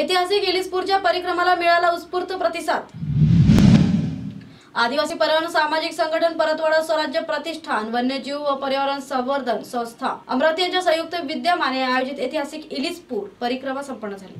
ऐतिहासिक इलिसपूरच्या परिक्रमाला मिळाला उत्स्फूर्त प्रतिसाद. आदिवासी पर्यावरण सामाजिक संघटन परतवाडा स्वराज्य प्रतिष्ठान वन्यजीव व पर्यावरण संवर्धन संस्था अमरावती यांच्या संयुक्त विद्यमाने आयोजित ऐतिहासिक इलिसपूर परिक्रमा संपन्न झाली.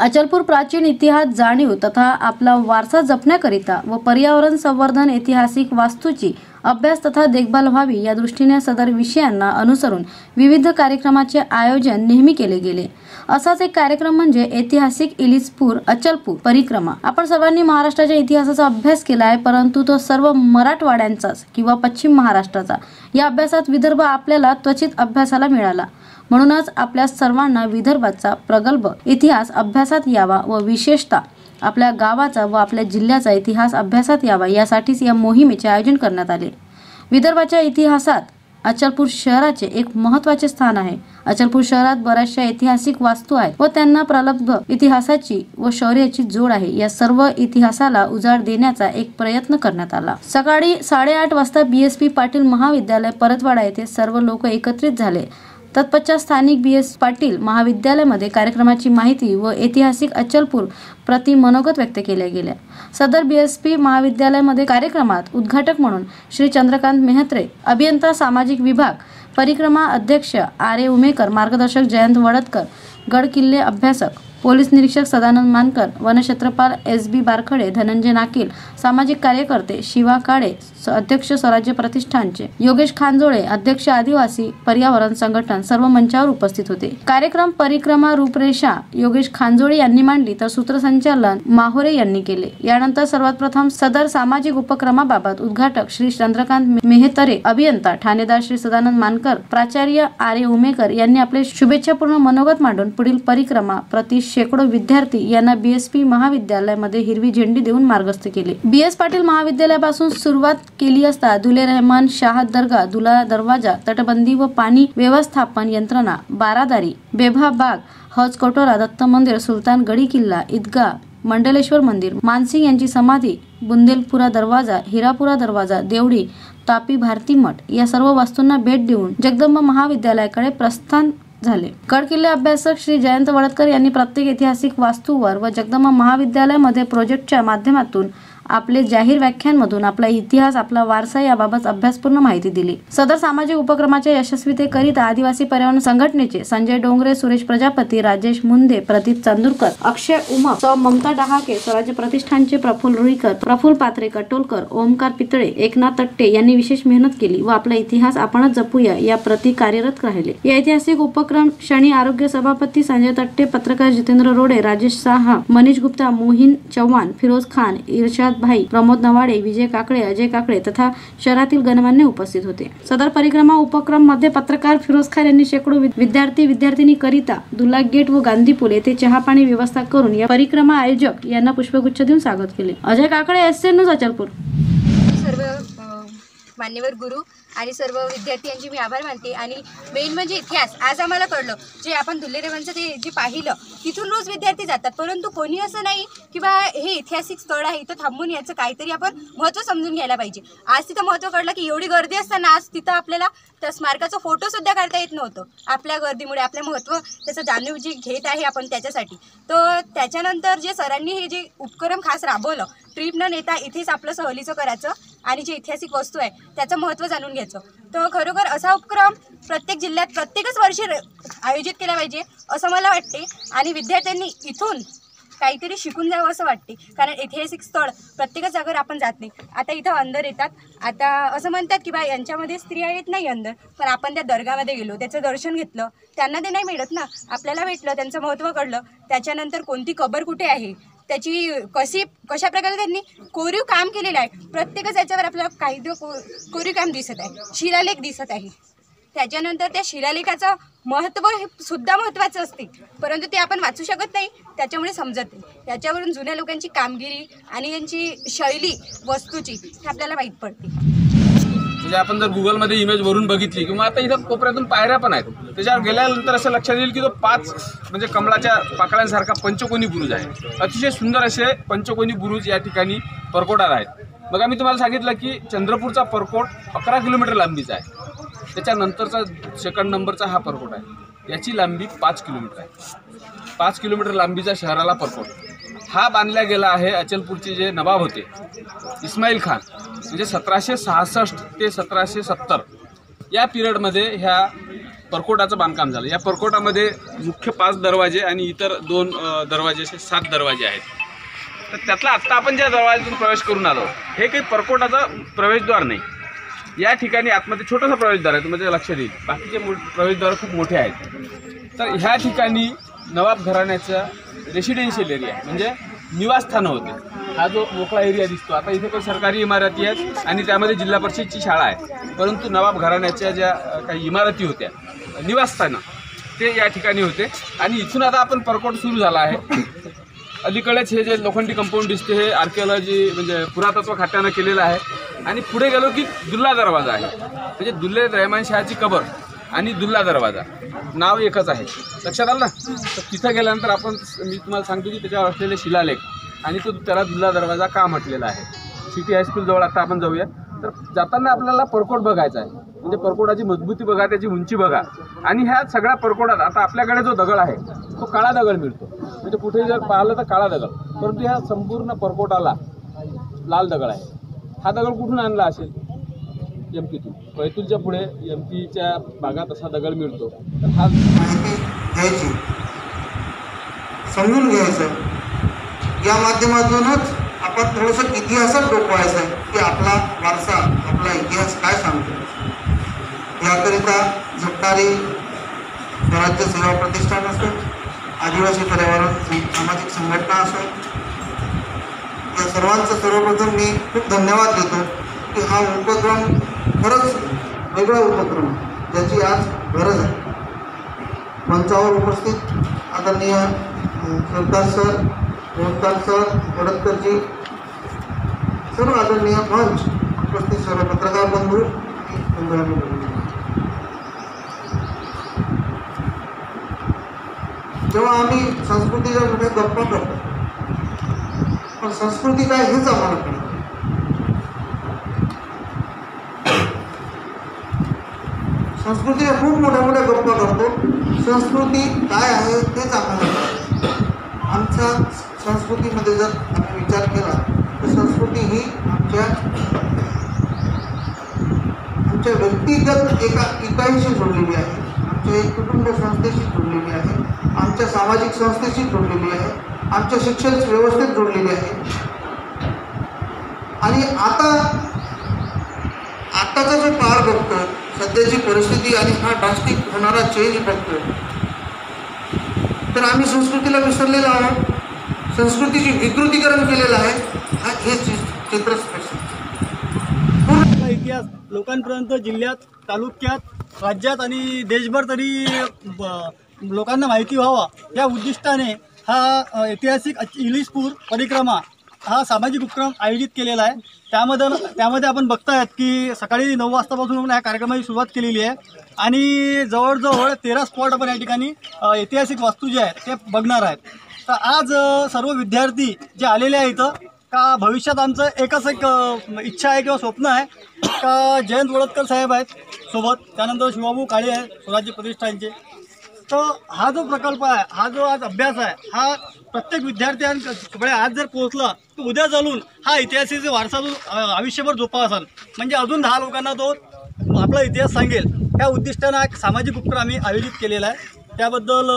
अचलपूर प्राचीन इतिहास जाणीव तथा आपला वारसा जपण्याकरिता व पर्यावरण संवर्धन ऐतिहासिक वास्तूची अभ्यास तथा देखभाल व्हावी या दृष्टीने सदर विषयांना अनुसरून विविध कार्यक्रमाचे आयोजन नेहमी केले गेले. असाच एक कार्यक्रम म्हणजे ऐतिहासिक इलिसपूर अचलपूर परिक्रमा. आपण सर्वांनी महाराष्ट्राच्या इतिहासाचा अभ्यास केला आहे परंतु तो सर्व मराठवाड्यांचाच किंवा पश्चिम महाराष्ट्राचा. या अभ्यासात विदर्भ आपल्याला त्वचित अभ्यासाला मिळाला. म्हणूनच आपल्या सर्वांना विदर्भाचा प्रगल्भ इतिहास अभ्यासात यावा व विशेषतः आपल्या गावाचा व आपल्या जिल्ह्याचा इतिहास अभ्यासात यावा यासाठीच या मोहिमेचे आयोजन करण्यात आले. विदर्भाच्या इतिहासात अचलपूर शहराचे एक महत्त्वाचे स्थान आहे. अचलपूर शहरात बऱ्याचशा ऐतिहासिक वास्तू आहेत व त्यांना प्रलब्ध इतिहासाची व शौर्याची जोड आहे. या सर्व इतिहासाला उजाड देण्याचा एक प्रयत्न करण्यात आला. सकाळी साडेआठ वाजता बीएसपी पाटील महाविद्यालय परतवाडा येथे सर्व लोक एकत्रित झाले. तत्पश्चात स्थानिक बी एस पाटील महाविद्यालयामध्ये कार्यक्रमाची माहिती व ऐतिहासिक अचलपूर प्रति मनोगत व्यक्त केल्या गेल्या. सदर बी एस पी महाविद्यालयामध्ये कार्यक्रमात उद्घाटक म्हणून श्री चंद्रकांत मेहत्रे अभियंता सामाजिक विभाग परिक्रमा अध्यक्ष आर ए उमेकर मार्गदर्शक जयंत वडतकर गड किल्ले अभ्यासक पोलीस निरीक्षक सदानंद मानकर वनक्षेत्रपाल एस बी बारखडे धनंजय नाकील सामाजिक कार्यकर्ते शिवा काळे अध्यक्ष स्वराज्य प्रतिष्ठानचे. योगेश खानजोळे अध्यक्ष आदिवासी पर्यावरण संघटन सर्व मंचावर उपस्थित होते. कार्यक्रम परिक्रमा रूपरेषा योगेश खानजोळे यांनी मांडली तर सूत्रसंचालन माहोरे यांनी केले. यानंतर सर्वात प्रथम सदर सामाजिक उपक्रमाबाबत उद्घाटक श्री चंद्रकांत मेहतरे अभियंता ठाणेदार श्री सदानंद मानकर प्राचार्य आर ए उमेकर यांनी आपले शुभेच्छापूर्ण मनोगत मांडून पुढील परिक्रमा प्रति शेकडो विद्यार्थी यांना बीएसपी महाविद्यालयामध्ये हिरवी झेंडी देऊन मार्गस्थ केले. बी एस पाटील महाविद्यालयापासून सुरुवात केली असता दुले रहमान शाहद दर्गा दुला दरवाजा तटबंदी व पाणी व्यवस्थापन यंत्रणा बारादारी बेभा बाग हज कटोरा दत्त मंदिर सुलतान गडी किल्ला ईदगा मंडलेश्वर मंदिर मानसिंग यांची समाधी बुंदेलपुरा दरवाजा हिरापुरा दरवाजा देवडी तापी भारती मठ या सर्व वास्तूंना भेट देऊन जगदंब महाविद्यालयाकडे प्रस्थान झाले. गडकिल्ले अभ्यासक श्री जयंत वडतकर यांनी प्रत्येक ऐतिहासिक वास्तूवर व जगदंबा महाविद्यालयामध्ये प्रोजेक्टच्या माध्यमातून आपले जाहीर व्याख्यांमधून आपला इतिहास आपला वारसा याबाबत अभ्यासपूर्ण माहिती दिली. सदर सामाजिक उपक्रमाच्या यशस्वीतेकरिता आदिवासी पर्यावरण संघटनेचे संजय डोंगरे सुरेश प्रजापती राजेश मुंदे प्रदीप चांदूरकर अक्षय उमा सौ. ममता डहाके स्वराज्य प्रतिष्ठानचे प्रफुल्ल रुईकर प्रफुल पात्रे कटोलकर ओमकार पितळे एकनाथ तट्टे यांनी विशेष मेहनत केली व आपला इतिहास आपणच जपूया या प्रती कार्यरत राहिले. या ऐतिहासिक उपक्रम क्षणी आरोग्य सभापती संजय तट्टे पत्रकार जितेंद्र रोडे राजेश साहा मनीष गुप्ता मोहिन चव्हाण फिरोज खान इर्शाद भाई प्रमोद नवाडे विजय काकडे अजय काकडे तथा शहरातील गणमान्य उपस्थित होते. सदर परिक्रमा उपक्रममध्ये पत्रकार फिरोज खान यांनी शेकडो विद्यार्थी विद्यार्थिनी करिता दुल्ला गेट व गांधी पूल येथे चहा पाणी व्यवस्था करून या परिक्रमा आयोजक यांना पुष्पगुच्छ देऊन स्वागत केले. Ajay Kakade S N news Achalpur मान्यवर गुरु आणि सर्व विद्यार्थी यांचे मी आभार मानते. आणि मेन म्हणजे इतिहास. आज आम्हाला कळलं जे आपण धुल्लेरेवांचं ते जे पाहिलं तिथून रोज विद्यार्थी जातात. परंतु कोणी असं नाही की बा हे ऐतिहासिक स्थळ आहे इथं थांबून याचं काहीतरी आपण महत्त्व समजून घ्यायला पाहिजे. आज तिथं महत्त्व कळलं की एवढी गर्दी असताना आज तिथं आपल्याला त्या स्मारकाचा फोटोसुद्धा काढता येत नव्हतं. आपल्या गर्दीमुळे आपलं महत्त्व त्याचं जाणीव जी घेत आहे आपण त्याच्यासाठी. तर त्याच्यानंतर जे सरांनी हे जे उपक्रम खास राबवलं ट्रीप न नेता इथेच आपलं सहलीचं करायचं आणि जे ऐतिहासिक वस्तू आहे त्याचं महत्त्व जाणून घ्यायचं. तर खरोखर असा उपक्रम प्रत्येक जिल्ह्यात प्रत्येकच वर्षी र- आयोजित केला पाहिजे असं मला वाटते. आणि विद्यार्थ्यांनी इथून काहीतरी शिकून जावं असं वाटते. कारण ऐतिहासिक स्थळ प्रत्येकच जागेवर आपण जात नाही. आता इथं अंदर येतात. आता असं म्हणतात की बा यांच्यामध्ये स्त्रिया येत नाही अंदर. पण आपण त्या दर्गामध्ये गेलो त्याचं दर्शन घेतलं त्यांना ते नाही मिळत ना. आपल्याला भेटलं त्यांचं महत्त्व कळलं. त्याच्यानंतर कोणती कबर कुठे आहे? त्याची कशी कशा प्रकारे त्यांनी कोरीव काम केलेलं आहे प्रत्येकच याच्यावर आपल्याला काही कोरीव काम दिसत आहे शिलालेख दिसत आहे. त्याच्यानंतर त्या शिलालेखाचं महत्त्व हे सुद्धा महत्त्वाचं असते परंतु ते आपण वाचू शकत नाही त्याच्यामुळे समजत नाही. त्याच्यावरून जुन्या लोकांची कामगिरी आणि यांची शैली वस्तूची हे आपल्याला माहीत पडते. म्हणजे आपण जर गुगलमध्ये इमेज भरून बघितली किंवा आता इथं कोपऱ्यातून पायऱ्या पण आहेत त्याच्यावर गेल्यानंतर असं लक्षात येईल की तो पाच म्हणजे कमळाच्या पाकळ्यांसारखा पंचकोनी बुरुज आहे. अतिशय सुंदर असे पंचकोनी बुरुज या ठिकाणी परकोटात आहेत. मग आम्ही तुम्हाला सांगितलं की चंद्रपूरचा परकोट अकरा किलोमीटर लांबीचा आहे. त्याच्यानंतरचा सेकंड नंबरचा हा परकोट आहे. याची लांबी पाच किलोमीटर आहे. पाच किलोमीटर लांबीचा शहराला परकोट. हा बांधला गेला आहे अचलपूरचे जे नवाब होते. इस्माईल खान म्हणजे सतराशे सहासष्ट ते सतराशे सत्तर या पिरियडमध्ये ह्या परकोटाचं बांधकाम झालं. या परकोटामध्ये मुख्य पाच दरवाजे आणि इतर दोन दरवाजे असे सात दरवाजे आहेत. तर त्यातला आत्ता आपण ज्या दरवाज्यातून प्रवेश करून आलो हे काही परकोटाचं प्रवेशद्वार नाही. या ठिकाणी आतमध्ये छोटासा प्रवेशद्वार आहे तुम्हाला लक्ष देईल. बाकीचे प्रवेशद्वार खूप मोठे आहेत. तर ह्या ठिकाणी नवाब घराण्याचा रेसिडेन्शियल एरिया म्हणजे निवासस्थानं होते. हा जो मोकळा एरिया दिसतो. आता इथे काही सरकारी इमारती आहेत आणि त्यामध्ये जिल्हा परिषदची शाळा आहे. परंतु नवाब घराण्याच्या ज्या काही इमारती होत्या निवासस्थानं ते या ठिकाणी होते. आणि इथून आता आपण परकोट सुरू झाला आहे. अलीकडेच हे जे लोखंडी कंपाऊंड दिसते हे आर्किओलॉजी म्हणजे पुरातत्व खात्यानं केलेलं आहे. आणि पुढे गेलो की दुल्ला दरवाजा आहे. म्हणजे दुल्ले रहमान शहाची कबर. आणि दुल्ला दरवाजा. नाव एकच आहे. लक्षात आलं ना? तर तिथं गेल्यानंतर आपण मी तुम्हाला सांगतो की त्याच्यावर असलेले शिलालेख आणि तो त्याला दुल्ला दरवाजा का म्हटलेला आहे. सिटी हायस्कूलजवळ आता आपण जाऊया तर जाताना आपल्याला परकोट बघायचा आहे. म्हणजे परकोटाची मजबूती बघा त्याची उंची बघा. आणि ह्या सगळ्या परकोटात आता आपल्याकडे जो दगड आहे तो काळा दगड मिळतो. म्हणजे कुठेही जर पाहिलं तर काळा दगड. परंतु ह्या संपूर्ण परकोटाला लाल दगड आहे. हा दगड कुठून आणला असेल? एम पीतून बैतूलच्या पुढे एम पीच्या भागात असा दगड मिळतो. तर हा माहिती घ्यायची. समजून घ्यायचं. या माध्यमातूनच आपण थोडंसं इतिहासात डोकवायचं की आपला वारसा आपला इतिहास काय सांगतो. याकरिता झटणारी स्वराज्य सेवा प्रतिष्ठान असो आदिवासी पर्यावरण सामाजिक संघटना असो या सर्वांचं सर्वप्रथम मी खूप धन्यवाद देतो की हा उपक्रम खरंच वेगळा उपक्रम ज्याची आज गरज आहे. मंचावर उपस्थित आदरणीय अ, सरकार सर रोजगार सर गडकरजी सर्व आदरणीय मंच उपस्थित सर्व पत्रकार बंधू जेव्हा आम्ही संस्कृतीच्या कुठे गप्पा करतो पण संस्कृती काय हेच आम्हाला कळतं संस्कृतीच्या खूप मोठ्या मोठ्या गप्पा करतो. संस्कृती काय आहे तेच आपल्याला आमच्या संस्कृतीमध्ये जर आम्ही विचार केला तर संस्कृती ही आमच्या आमच्या व्यक्तिगत एका इकाईशी जोडलेली आहे. आमच्या एक कुटुंब संस्थेशी जोडलेली आहे. आमच्या सामाजिक संस्थेशी जोडलेली आहे. आमच्या शिक्षण व्यवस्थेत जोडलेली आहे. आणि आता आत्ताचा जो काळ बघतो सध्याची परिस्थिती आणि हा ड्रास्टिक होणारा चेंज बघतो तर आम्ही संस्कृतीला विसरलेलो आहोत. संस्कृतीची विकृतीकरण केलेलं आहे. हा हे चित्र स्पष्ट. इतिहास लोकांपर्यंत जिल्ह्यात तालुक्यात राज्यात आणि देशभर तरी लोकांना माहिती व्हावा. या उद्दिष्टाने हा ऐतिहासिक इलिशपूर परिक्रमा हा सामाजिक उपक्रम आयोजित केलेला आहे. त्यामध्ये त्यामध्ये आपण बघतायत की सकाळी नऊ वाजतापासून ह्या कार्यक्रमाची सुरुवात केलेली आहे. आणि जवळजवळ तेरा स्पॉट आपण या ठिकाणी ऐतिहासिक वास्तू जे आहेत ते बघणार आहेत. तर आज सर्व विद्यार्थी जे आलेले आहेत इथं का भविष्यात आमचं एकच एक इच्छा आहे किंवा स्वप्न आहे का जयंत वडतकर साहेब आहेत सोबत त्यानंतर शिवाभाऊ काळे आहेत स्वराज्य प्रतिष्ठानचे. तर हा जो प्रकल्प आहे हा जो आज अभ्यास आहे हा प्रत्येक विद्यार्थ्यांकडे आज जर पोहोचला तर उद्या चालून हा इतिहासाचा वारसा जो अ, आयुष्यभर जोपासाल म्हणजे अजून दहा लोकांना तो आपला इतिहास सांगेल. त्या उद्दिष्टानं एक सामाजिक उपक्रम आम्ही आयोजित केलेला आहे. त्याबद्दल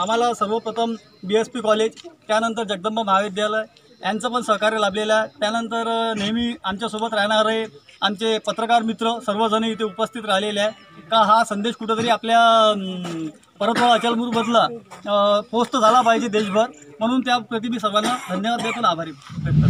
आम्हाला सर्वप्रथम बी एस पी कॉलेज त्यानंतर जगदंबा महाविद्यालय यांचं पण सहकार्य लाभलेलं आहे. त्यानंतर नेहमी आमच्यासोबत राहणारे आमचे पत्रकार मित्र सर्वजण इथे उपस्थित राहिलेले आहे का हा संदेश कुठंतरी आपल्या अम, अचलमूर बदला पोस्ट झाला पाहिजे देशभर. म्हणून त्या प्रति मी सर्वांना धन्यवाद देतो आभारी व्यक्त